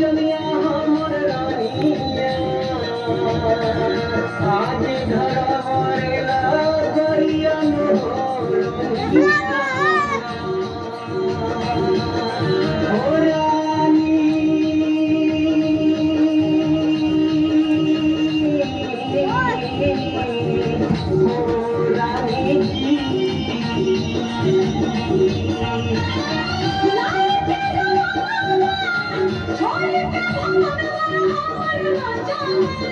যদি আমার রানিয়া আজ ধরে করিয়া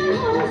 Yeah.